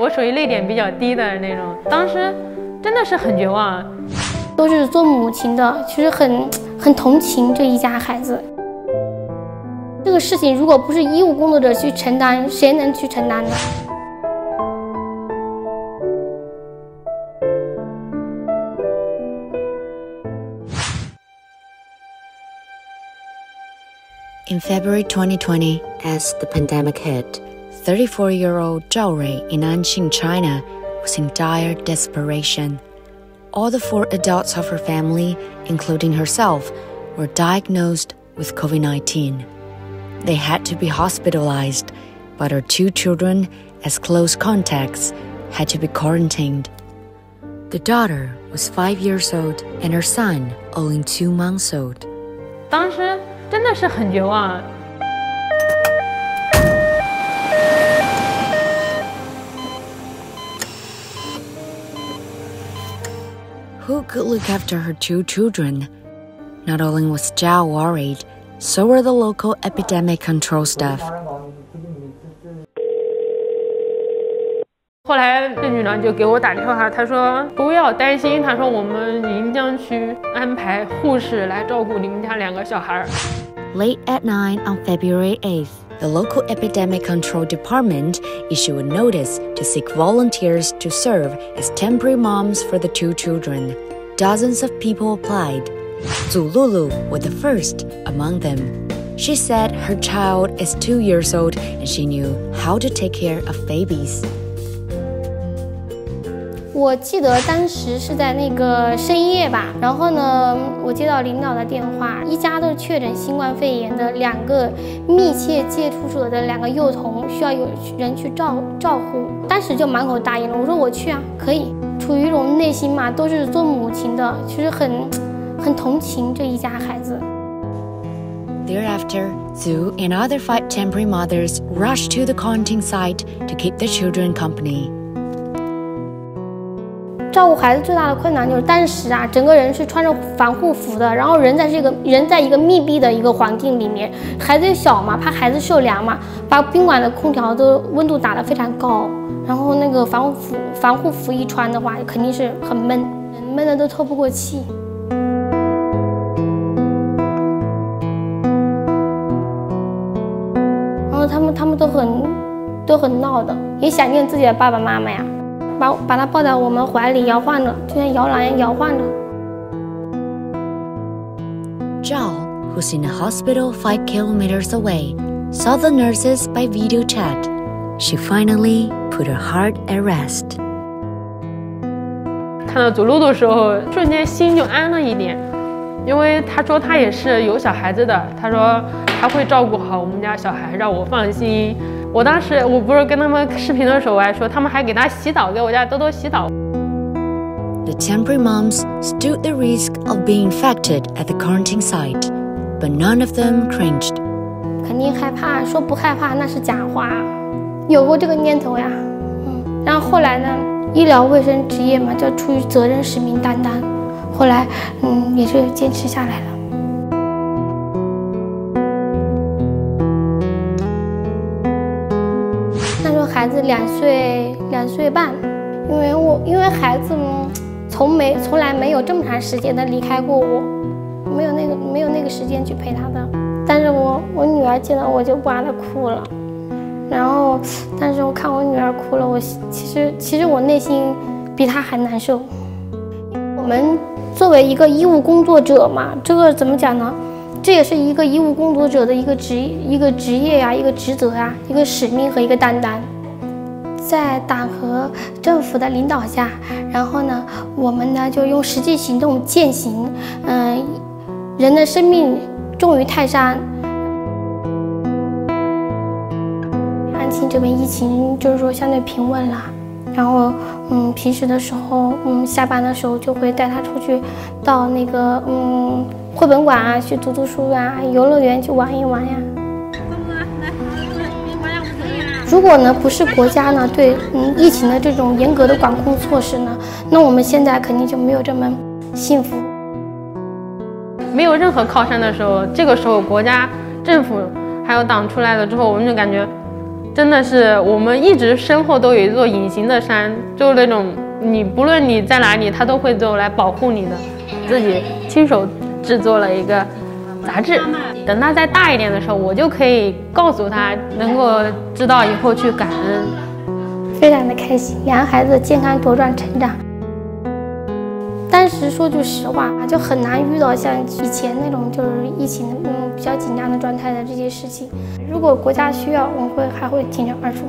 我属于泪点比较低的那种，当时真的是很绝望。都是做母亲的，其实很很同情这一家孩子。这个事情如果不是医务工作者去承担，谁能去承担呢？In February 2020, as the pandemic hit, 34 year old Zhao Rui in Anqing, China, was in dire desperation. All the four adults of her family, including herself, were diagnosed with COVID 19. They had to be hospitalized, but her two children, as close contacts, had to be quarantined. The daughter was five years old and her son only two months old. 当时真的是很绝望。 Who could look after her two children? Not only was Zhao worried, so were the local epidemic control staff. 后来这女郎就给我打电话，她说不要担心，她说我们已经将去安排护士来照顾你们家两个小孩。Late at night on February 8th, the local epidemic control department issued a notice to seek volunteers to serve as temporary moms for the two children. Dozens of people applied. Zululu was the first among them. She said her child is two years old and she knew how to take care of babies. 我记得当时是在那个深夜吧，然后呢，我接到领导的电话，一家都是确诊新冠肺炎的两个密切接触者的两个幼童需要有人去照照顾，当时就满口答应了。我说我去啊，可以。处于一种内心嘛，都是做母亲的，其实很很同情这一家孩子。Thereafter, Zhu and other five temporary mothers rushed to the quarantine site to keep the children company. 照顾孩子最大的困难就是当时啊，整个人是穿着防护服的，然后人在这个人在一个密闭的一个环境里面，孩子小嘛，怕孩子受凉嘛，把宾馆的空调都温度打得非常高，然后那个防护服防护服一穿的话，肯定是很闷，闷的都透不过气。然后他们他们都很都很闹的，也想念自己的爸爸妈妈呀。把把他抱在我们怀里摇晃着，就像摇篮一样摇晃着。Zhao, who's in a hospital five kilometers away, saw the nurses by video chat. She finally put her heart at rest. 看到走路的时候，瞬间心就安了一点，因为他说他也是有小孩子的，他说他会照顾好我们家小孩，让我放心。我当时我不是跟他们视频的时候，我还说他们还给他洗澡，给我家多多洗澡。The temporary moms stood the risk of being infected at the quarantine site, but none of them cringed. 肯定害怕，说不害怕那是假话，有过这个念头呀。嗯，然后后来呢，医疗卫生职业嘛，就出于责任使命担当，后来嗯也是坚持下来了。孩子两岁两岁半，因为我因为孩子从没从来没有这么长时间的离开过我，没有那个没有那个时间去陪他的。但是我我女儿见到我就哇的哭了，然后但是我看我女儿哭了，我其实其实我内心比她还难受。我们作为一个医务工作者嘛，这个怎么讲呢？这也是一个医务工作者的一个职一个职业呀，一个职责呀，一个使命和一个担当。在党和政府的领导下，然后呢，我们呢就用实际行动践行，嗯，人的生命重于泰山。安庆这边疫情就是说相对平稳了，然后嗯，平时的时候，嗯，下班的时候就会带他出去，到那个嗯绘本馆啊去读读书啊，游乐园去玩一玩呀。如果呢不是国家呢对嗯疫情的这种严格的管控措施呢，那我们现在肯定就没有这么幸福。没有任何靠山的时候，这个时候国家、政府还有党出来了之后，我们就感觉真的是我们一直身后都有一座隐形的山，就是那种你不论你在哪里，他都会走来保护你的。自己亲手制作了一个杂志，等他再大一点的时候，我就可以告诉他，能够知道以后去感恩。非常的开心，两个孩子健康茁壮成长。当时说句实话，就很难遇到像以前那种就是疫情那种比较紧张的状态的这些事情。如果国家需要，我会还会挺身而出。